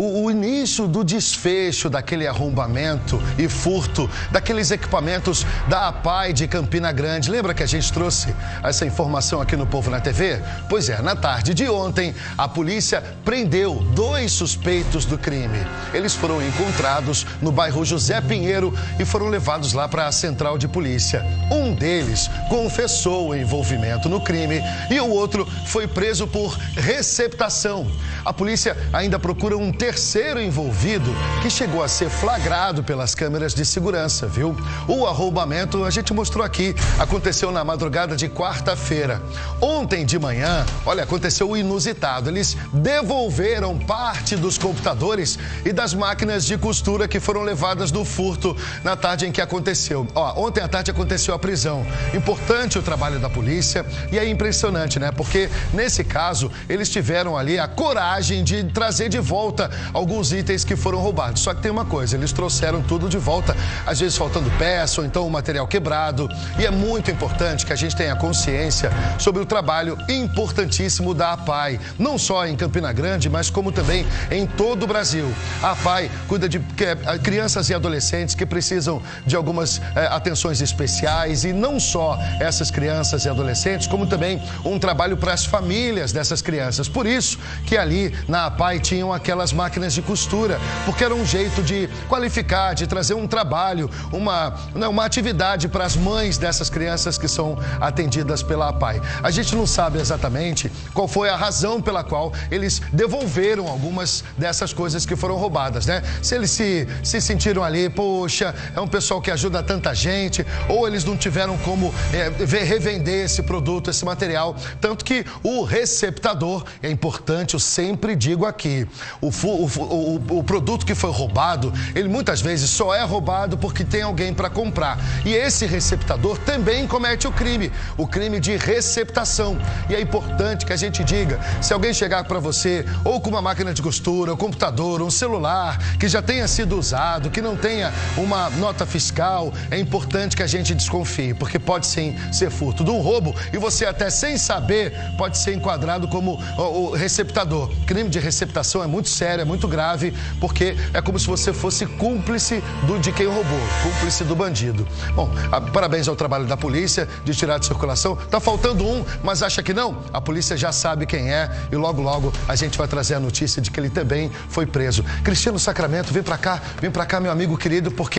o, o início do desfecho daquele arrombamento e furto daqueles equipamentos da APAI de Campina Grande. Lembra que a gente trouxe essa informação aqui no Povo na TV? Pois é, na tarde de ontem, a polícia prendeu dois suspeitos do crime. Eles foram encontrados no bairro José Pinheiro e foram levados lá para a central de polícia. Um deles confessou o envolvimento no crime e o outro foi preso por receptação. A polícia ainda procura um terceiro envolvido que chegou a ser flagrado pelas câmeras de segurança, viu? O arrombamento, a gente mostrou aqui, aconteceu na madrugada de quarta-feira. Ontem de manhã, olha, aconteceu o inusitado. Eles devolveram parte dos computadores e das máquinas de costura que foram levadas do furto na tarde em que aconteceu. Ó, ontem à tarde aconteceu a prisão. Importante o trabalho da polícia e é impressionante, né? Porque nesse caso, eles tiveram ali a coragem de trazer de volta alguns itens que foram roubados. Só que tem uma coisa, eles trouxeram tudo de volta, às vezes faltando peça ou então o material quebrado. E é muito importante que a gente tenha consciência sobre o trabalho importantíssimo da APAI, não só em Campina Grande, mas como também em todo o Brasil. A APAI cuida de crianças e adolescentes que precisam de algumas é, atenções especiais e não só essas crianças e adolescentes, como também um trabalho para as famílias dessas crianças. Por isso que ali na APAI tinham aquelas máquinas de costura, porque era um jeito de qualificar, de trazer um trabalho, uma, né, uma atividade para as mães dessas crianças que são atendidas pela APAI. A gente não sabe exatamente qual foi a razão pela qual eles devolveram algumas dessas coisas que foram roubadas, né? Se eles se, se sentiram ali, poxa, é um pessoal que ajuda tanta gente, ou eles não tiveram como é, revender esse produto, esse material. Tanto que o receptador, é importante, eu sempre digo aqui, o, o, o, o produto que foi roubado, ele muitas vezes só é roubado porque tem alguém para comprar. E esse receptador também comete o crime, o crime de receptação. E é importante que a gente diga, se alguém chegar para você ou com uma máquina de costura, um computador, um celular que já tenha sido usado, que não tenha uma nota fiscal, é importante que a gente desconfie, porque pode sim ser furto de um roubo e você até sem saber pode ser enquadrado como o receptador. Crime de receptação é muito sério, é muito grave, porque é como se você fosse cúmplice do, de quem roubou, cúmplice do bandido. Bom, a, parabéns ao trabalho da polícia de tirar de circulação. Tá faltando um, mas acha que não? A polícia já sabe quem é e logo logo a gente vai trazer a notícia de que ele também foi preso. Cristiano Sacramento, vem para cá, vem para cá, meu amigo querido, porque